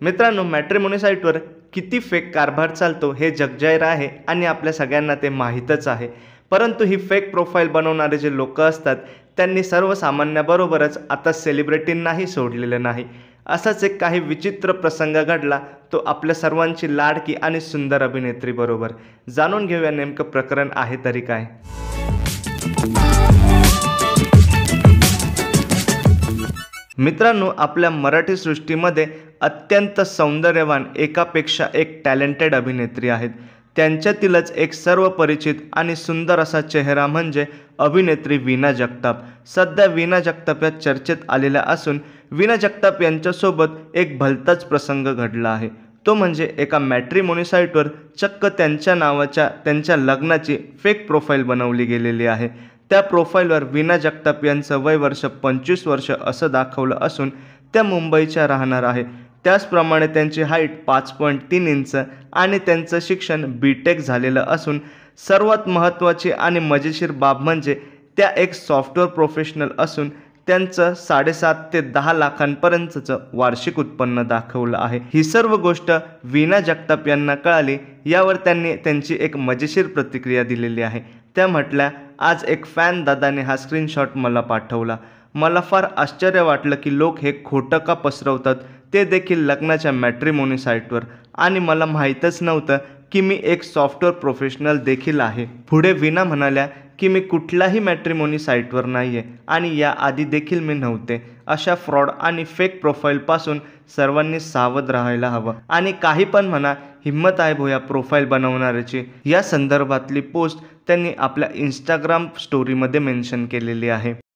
मित्रांनो मॅट्रिमोनी साईटवर किती फेक कारभार चालतो हे जगजाहीर आहे आणि आपल्या सगळ्यांना ते माहीतच आहे. परंतु ही फेक प्रोफाईल बनवणारे जे लोक असतात त्यांनी सर्वसामान्याबरोबरच आता सेलिब्रिटींनाही सोडलेलं नाही. असाच एक काही विचित्र प्रसंग घडला तो आपल्या सर्वांची लाडकी आणि सुंदर अभिनेत्रीबरोबर जाणून घेऊया नेमकं प्रकरण आहे तरी काय. मित्रांनो आपल्या मराठी सृष्टीमध्ये अत्यंत सौंदर्यवान एकापेक्षा एक टॅलेंटेड अभिनेत्री आहेत. त्यांच्यातीलच एक सर्व परिचित आणि सुंदर असा चेहरा म्हणजे अभिनेत्री वीणा जगताप. सध्या वीणा जगताप या चर्चेत आलेल्या असून वीणा जगताप यांच्यासोबत एक भलताच प्रसंग घडला आहे. तो म्हणजे एका मॅट्रिमोनी साईटवर चक्क त्यांच्या नावाच्या त्यांच्या लग्नाची फेक प्रोफाईल बनवली गेलेली आहे. त्या प्रोफाईलवर वीणा जगताप यांचं वय वर्ष पंचवीस वर्ष असं दाखवलं असून त्या मुंबईच्या राहणार आहे. त्याचप्रमाणे त्यांची हाईट पाच पॉईंट तीन इंच आणि त्यांचं शिक्षण बी टेक झालेलं असून सर्वात महत्त्वाची आणि मजेशीर बाब म्हणजे त्या एक सॉफ्टवेअर प्रोफेशनल असून त्यांचं साडेसात ते दहा लाखांपर्यंतचं वार्षिक उत्पन्न दाखवलं आहे. ही सर्व गोष्ट वीणा जगताप यांना कळाली. यावर त्यांनी त्यांची एक मजेशीर प्रतिक्रिया दिलेली आहे. त्या म्हटल्या आज एक फॅन दादाने हा स्क्रीनशॉट मला पाठवला. मला फार आश्चर्य वाटलं की लोक हे खोटं का पसरवतात? ते देखील लग्नाच्या मॅट्रिमोनी साईटवर आणि मला माहीतच नव्हतं की मी एक सॉफ्टवेअर प्रोफेशनल देखील आहे. पुढे विना म्हणाल्या की मी कुठल्याही मॅट्रिमोनी साईटवर नाही आहे आणि याआधी देखील मी नव्हते. अशा फ्रॉड आणि फेक प्रोफाईलपासून सर्वांनी सावध राहायला हवं. आणि काही पण म्हणा हिंमत आहे भोया प्रोफाईल बनवणाऱ्याची. या संदर्भातली पोस्ट त्यांनी आपल्या इंस्टाग्राम स्टोरीमध्ये मेन्शन केलेली आहे.